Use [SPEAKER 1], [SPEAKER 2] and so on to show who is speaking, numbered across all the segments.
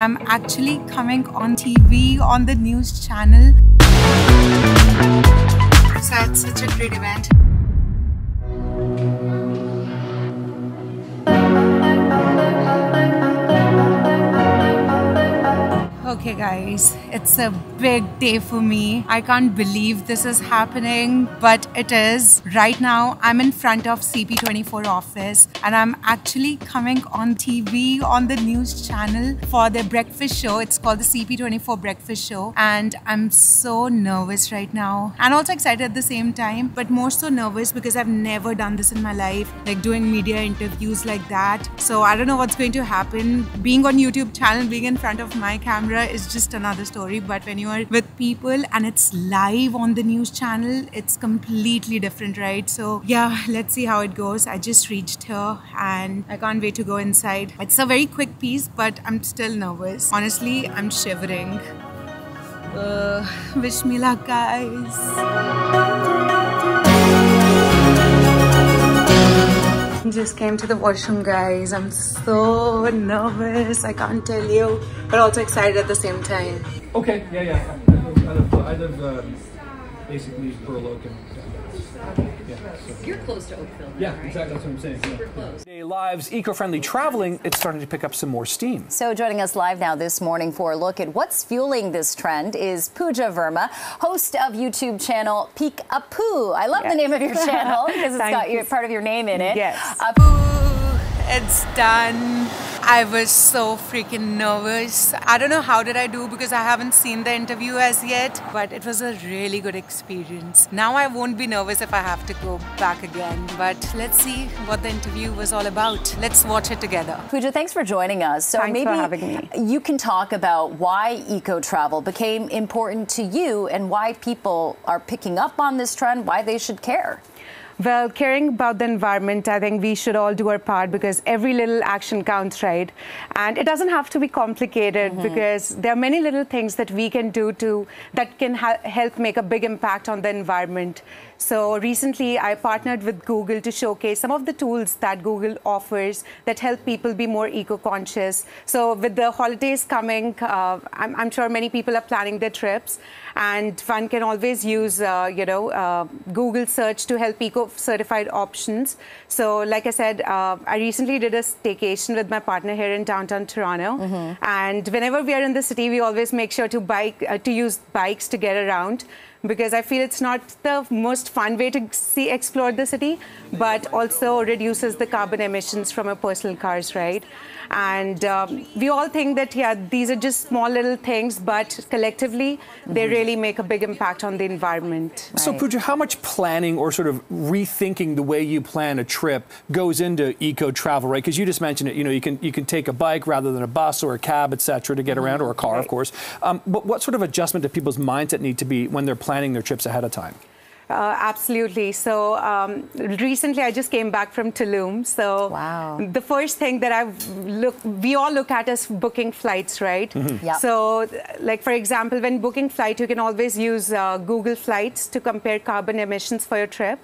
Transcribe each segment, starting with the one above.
[SPEAKER 1] I'm actually coming on TV on the news channel. So it's such a great event. Okay, guys, it's a big day for me. I can't believe this is happening, but it is. Right now, I'm in front of CP24 office and I'm actually coming on TV on the news channel for their breakfast show. It's called the CP24 Breakfast Show, and I'm so nervous right now and also excited at the same time, but more so nervous because I've never done this in my life, like doing media interviews like that. So I don't know what's going to happen. Being on YouTube channel, being in front of my camera is just another story. But when you are with people and it's live on the news channel, it's completely different, right? So yeah, let's see how it goes. I just reached here and I can't wait to go inside. It's a very quick piece, but I'm still nervous. Honestly, I'm shivering. Uh, wish me luck, guys. Just came to the washroom, guys. I'm so nervous. I can't tell you, but also excited at the same time.
[SPEAKER 2] Okay, yeah, yeah. I live, I live, um, basically Burloak and yeah.
[SPEAKER 3] You're close to Oakville.
[SPEAKER 2] yeah, exactly. That's what I'm saying.
[SPEAKER 3] Super
[SPEAKER 2] Yeah.
[SPEAKER 3] close.
[SPEAKER 4] Day Live's eco-friendly traveling, it's starting to pick up some more steam.
[SPEAKER 3] So joining us live now this morning for a look at what's fueling this trend is Pooja Verma, host of YouTube channel Peek Apu. I love the name of your channel because it's got your, part of your name in it.
[SPEAKER 1] Yes.
[SPEAKER 3] Uh,
[SPEAKER 1] It's done. I was so freaking nervous. I don't know how did I do because I haven't seen the interview as yet, but it was a really good experience. Now I won't be nervous if I have to go back again, but let's see what the interview was all about. Let's watch it together.
[SPEAKER 3] Pooja, thanks for joining us. So
[SPEAKER 1] Thanks
[SPEAKER 3] maybe
[SPEAKER 1] for having me.
[SPEAKER 3] you can talk about why eco travel became important to you and why people are picking up on this trend, why they should care.
[SPEAKER 5] Well, caring about the environment, I think we should all do our part because every little action counts, right? And it doesn't have to be complicated mm-hmm. because there are many little things that we can do to that can ha- help make a big impact on the environment. So recently, I partnered with Google to showcase some of the tools that Google offers that help people be more eco-conscious. So with the holidays coming, uh, I'm, I'm sure many people are planning their trips, and one can always use, uh, you know, uh, Google search to help eco-certified options. So, like I said, uh, I recently did a staycation with my partner here in downtown Toronto, and whenever we are in the city, we always make sure to bike uh, to use bikes to get around because I feel it's not the most fun way to see explore the city, but also reduces the carbon emissions from our personal cars, right? And um, we all think that yeah, these are just small little things, but collectively they really make a big impact on the environment.
[SPEAKER 4] So, Pooja, how much planning or sort of rethinking the way you plan a trip goes into eco travel, right? Because you just mentioned it. You know, you can you can take a bike rather than a bus or a cab, et cetera, to get around, or a car, of course. Um, but what sort of adjustment do people's mindset need to be when they're planning their trips ahead of time?
[SPEAKER 5] Uh, absolutely. So um, recently, I just came back from Tulum. So
[SPEAKER 3] Wow.
[SPEAKER 5] the first thing that I look, we all look at is booking flights, right?
[SPEAKER 3] Yep.
[SPEAKER 5] So, like for example, when booking flight, you can always use uh, Google Flights to compare carbon emissions for your trip.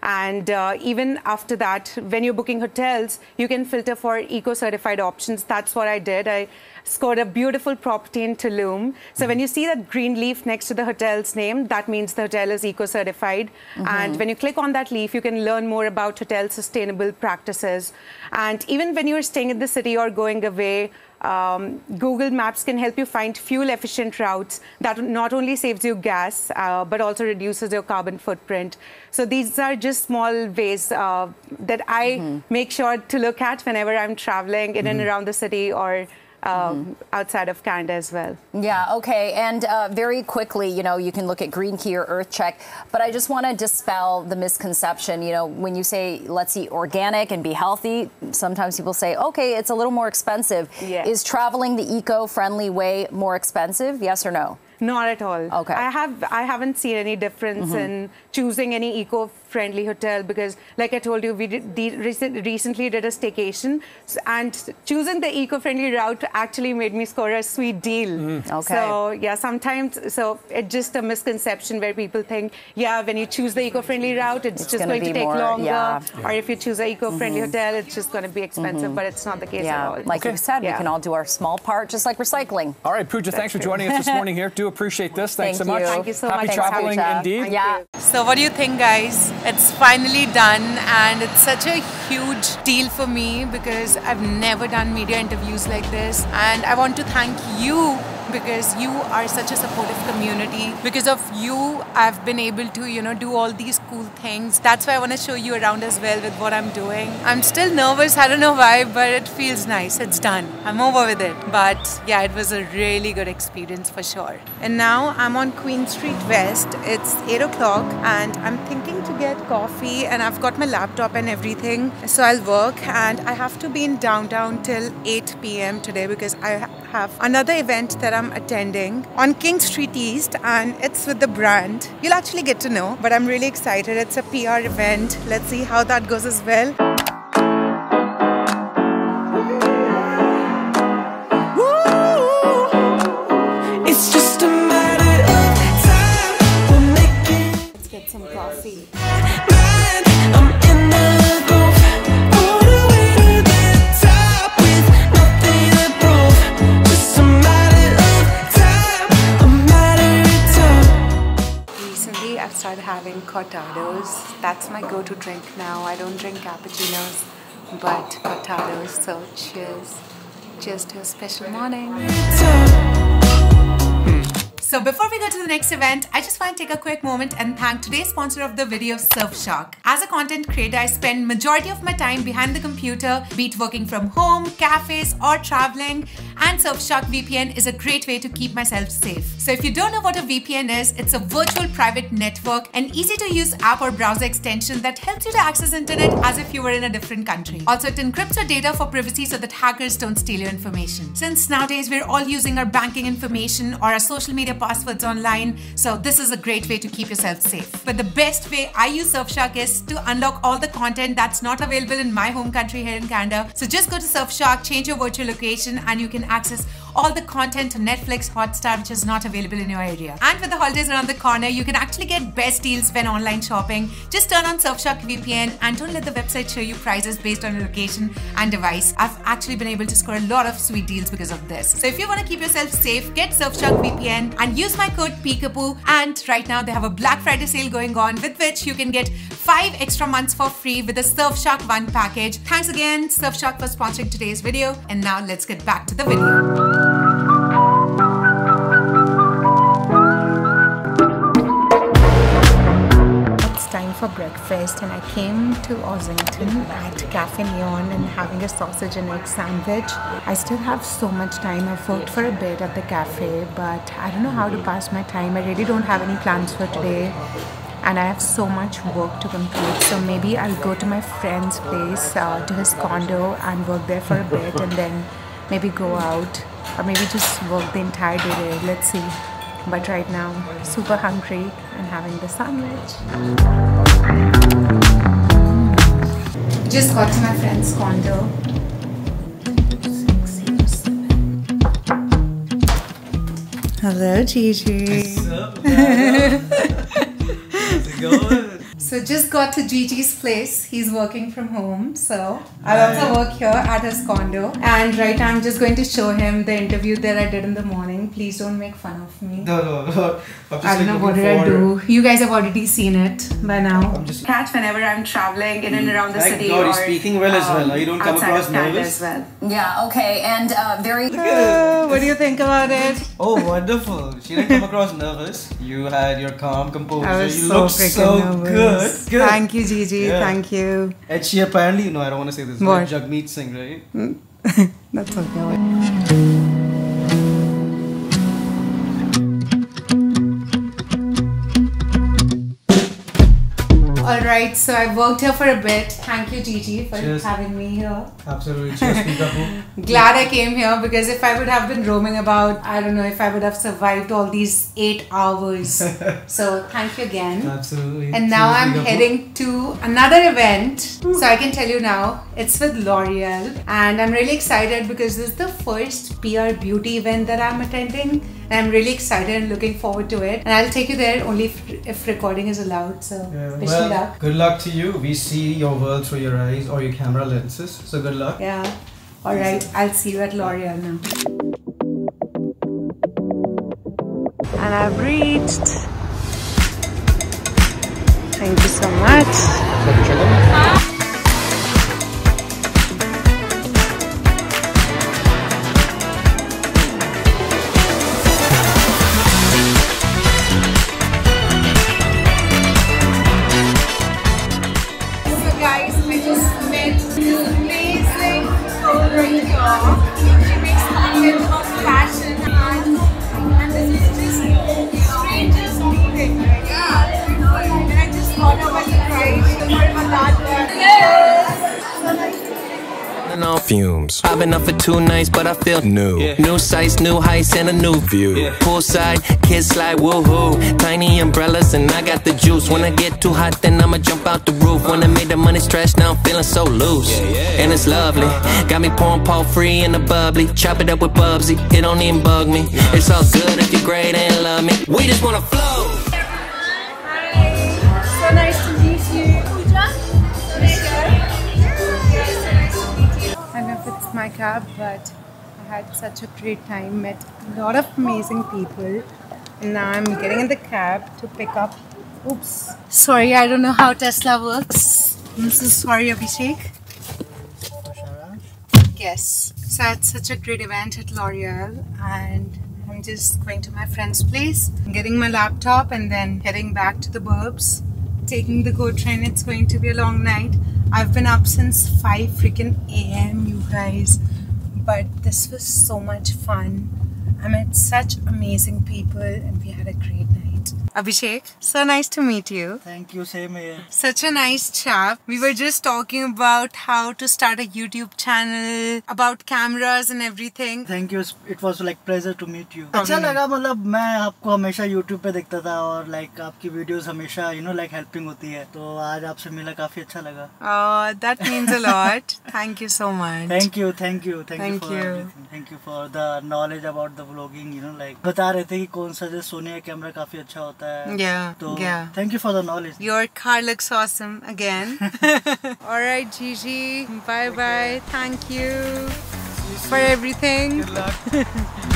[SPEAKER 5] And uh, even after that, when you're booking hotels, you can filter for eco-certified options. That's what I did. I scored a beautiful property in Tulum. So when you see that green leaf next to the hotel's name, that means the hotel is eco-certified. And when you click on that leaf, you can learn more about hotel sustainable practices. And even when you're staying in the city or going away, um, Google Maps can help you find fuel efficient routes that not only saves you gas, uh, but also reduces your carbon footprint. So these are just small ways uh, that I make sure to look at whenever I'm traveling in and around the city or um, outside of Canada as well.
[SPEAKER 3] Yeah, okay. And uh, very quickly, you know, you can look at Green Key or Earth Check, but I just want to dispel the misconception. You know, when you say let's eat organic and be healthy, sometimes people say, okay, it's a little more expensive.
[SPEAKER 5] Yes.
[SPEAKER 3] Is traveling the eco friendly way more expensive? Yes or no?
[SPEAKER 6] Not at all.
[SPEAKER 3] Okay.
[SPEAKER 6] I have I haven't seen any difference mm-hmm. in choosing any eco-friendly hotel because, like I told you, we did, de- recent, recently did a staycation, and choosing the eco-friendly route actually made me score a sweet deal. Mm-hmm.
[SPEAKER 3] Okay.
[SPEAKER 6] So yeah, sometimes so it's just a misconception where people think, yeah, when you choose the eco-friendly route, it's,
[SPEAKER 3] It's
[SPEAKER 6] just
[SPEAKER 3] gonna
[SPEAKER 6] going to
[SPEAKER 3] be
[SPEAKER 6] take
[SPEAKER 3] more-
[SPEAKER 6] longer,
[SPEAKER 3] yeah.
[SPEAKER 6] Or if you choose an eco-friendly mm-hmm. hotel, it's just going to be expensive. But it's not the case at
[SPEAKER 3] Yeah,
[SPEAKER 6] all.
[SPEAKER 3] like you said, we can all do our small part, just like recycling.
[SPEAKER 4] All right, Pooja, thanks for joining us this morning here. Do appreciate this. Thanks
[SPEAKER 3] Thank
[SPEAKER 4] so much.
[SPEAKER 3] you.
[SPEAKER 6] Thank you so
[SPEAKER 4] Happy
[SPEAKER 6] much.
[SPEAKER 4] traveling
[SPEAKER 3] Pooja.
[SPEAKER 4] indeed.
[SPEAKER 3] Yeah.
[SPEAKER 5] So, what do you think, guys? It's finally done, and it's such a huge deal for me because I've never done media interviews like this. And I want to thank you because you are such a supportive community. Because of you, I've been able to, you know, do all these cool things. That's why I want to show you around as well with what I'm doing. I'm still nervous, I don't know why, but it feels nice. It's done. I'm over with it. But yeah, it was a really good experience for sure. And now I'm on Queen Street West. It's 8 o'clock, and I'm thinking to get coffee, and I've got my laptop and everything. So I'll work, and I have to be in downtown till 8 p.m. today because I have another event that I'm attending on King Street East, and it's with the brand. You'll actually get to know, but I'm really excited. It's a PR event. Let's see how that goes as well. Started having cortados. That's my go to drink now. I don't drink cappuccinos, but cortados. So, cheers. Cheers to a special morning. So before we go to the next event, I just want to take a quick moment and thank today's sponsor of the video, Surfshark. As a content creator, I spend majority of my time behind the computer, be it working from home, cafes, or traveling, and Surfshark VPN is a great way to keep myself safe. So if you don't know what a VPN is, it's a virtual private network, an easy to use app or browser extension that helps you to access internet as if you were in a different country. Also, it encrypts your data for privacy so that hackers don't steal your information. Since nowadays we're all using our banking information or our social media passwords online, so this is a great way to keep yourself safe. But the best way I use Surfshark is to unlock all the content that's not available in my home country here in Canada. So just go to Surfshark, change your virtual location, and you can access all the content on Netflix, Hotstar, which is not available in your area. And with the holidays around the corner, you can actually get best deals when online shopping. Just turn on Surfshark VPN and don't let the website show you prices based on location and device. I've actually been able to score a lot of sweet deals because of this. So if you want to keep yourself safe, get Surfshark VPN and use my code Peekapoo. And right now they have a Black Friday sale going on with which you can get five extra months for free with the Surfshark One package. Thanks again, Surfshark, for sponsoring today's video. And now let's get back to the video. For breakfast, and I came to Ossington at Cafe Neon and having a sausage and egg sandwich. I still have so much time. I've worked for a bit at the cafe, but I don't know how to pass my time. I really don't have any plans for today. And I have so much work to complete, so maybe I'll go to my friend's place, uh, to his condo, and work there for a bit, and then maybe go out, or maybe just work the entire day there. Let's see. But right now, super hungry and having the sandwich. Just got to my friend's condo. Hello, Gigi. So just got to Gigi's place. He's working from home, so I also work here at his condo. And right now I'm just going to show him the interview that I did in the morning. Please don't make fun of me.
[SPEAKER 7] No, no, no. I'm just
[SPEAKER 5] I don't know what did I do. You guys have already seen it by now.
[SPEAKER 7] I'm just-
[SPEAKER 5] catch whenever I'm traveling in and around the
[SPEAKER 7] Thank
[SPEAKER 5] city
[SPEAKER 7] God,
[SPEAKER 5] or um,
[SPEAKER 7] you're speaking well as well. You don't come across nervous.
[SPEAKER 5] as well.
[SPEAKER 3] Yeah, okay, and uh, very.
[SPEAKER 5] Uh, what do you think about it?
[SPEAKER 7] Oh, wonderful. She didn't come across nervous. You had your calm composure.
[SPEAKER 5] I was
[SPEAKER 7] you
[SPEAKER 5] so
[SPEAKER 7] look so
[SPEAKER 5] nervous.
[SPEAKER 7] good. Good.
[SPEAKER 5] Thank you, Gigi.
[SPEAKER 7] Yeah.
[SPEAKER 5] Thank you.
[SPEAKER 7] And she apparently, no, I don't want to say this.
[SPEAKER 5] What?
[SPEAKER 7] But Jagmeet Singh, right?
[SPEAKER 5] That's okay. Right, so I worked here for a bit. Thank you, Gigi, for
[SPEAKER 7] Cheers.
[SPEAKER 5] having me here.
[SPEAKER 7] Absolutely. Cheers, Peekapoo.
[SPEAKER 5] Glad I came here because if I would have been roaming about, I don't know if I would have survived all these eight hours. so thank you again.
[SPEAKER 7] Absolutely.
[SPEAKER 5] And now
[SPEAKER 7] Cheers,
[SPEAKER 5] I'm
[SPEAKER 7] Peekapoo.
[SPEAKER 5] heading to another event. So I can tell you now, it's with L'Oreal. And I'm really excited because this is the first PR beauty event that I'm attending. And I'm really excited and looking forward to it. And I'll take you there only if, if recording is allowed. So
[SPEAKER 7] Yeah,
[SPEAKER 5] wish me
[SPEAKER 7] well,
[SPEAKER 5] luck.
[SPEAKER 7] Good luck to you. We see your world through your eyes or your camera lenses. So good luck.
[SPEAKER 5] Yeah. Alright, I'll see you at L'Oreal now.
[SPEAKER 6] And I've reached. Thank you so much.
[SPEAKER 8] Fumes. I've been up for two nights, but I feel new. New sights, new heights, and a new view. Poolside, kids slide, woohoo. Tiny umbrellas, and I got the juice. When I get too hot, then I'ma jump out the roof. When I made the money stretch, now I'm feeling so loose. And it's lovely. Uh-huh. Got me pouring Paul free in the bubbly. Chop it up with Bubsy, it don't even bug me. It's all good if you're great and love me. We just wanna flow.
[SPEAKER 5] Cab, but I had such a great time. Met a lot of amazing people. And now I'm getting in the cab to pick up. Oops. Sorry, I don't know how Tesla works. I'm so sorry, Abhishek. Yes. So I had such a great event at L'Oreal and I'm just going to my friend's place, getting my laptop and then heading back to the burbs. Taking the GO train, it's going to be a long night. I've been up since 5 freaking AM, you guys. But this was so much fun. I met such amazing people and we had a great night. Abhishek, so nice to meet you.
[SPEAKER 9] Thank you, same here.
[SPEAKER 5] Such a nice chap. We were just talking about how to start a YouTube channel, about cameras and everything.
[SPEAKER 9] Thank you it was like pleasure to meet you अच्छा लगा मतलब मैं आपको हमेशा YouTube पे देखता था और लाइक आपकी वीडियोस हमेशा यू नो लाइक हेल्पिंग होती है तो आज आपसे मिला काफ़ी अच्छा लगा
[SPEAKER 5] Oh, that means a lot. Thank you so much.
[SPEAKER 9] Thank you thank you thank you
[SPEAKER 5] Thank
[SPEAKER 9] for
[SPEAKER 5] you.
[SPEAKER 9] Thank you for the knowledge about the vlogging you know like बता रहे थे कि कौन सा जो सोनी का कैमरा काफ़ी अच्छा होता है
[SPEAKER 5] Yeah,
[SPEAKER 9] तो
[SPEAKER 5] yeah.
[SPEAKER 9] Thank you for the knowledge
[SPEAKER 5] Your car looks awesome again. All right, Gigi. Bye bye. Thank you for everything.
[SPEAKER 7] Good luck.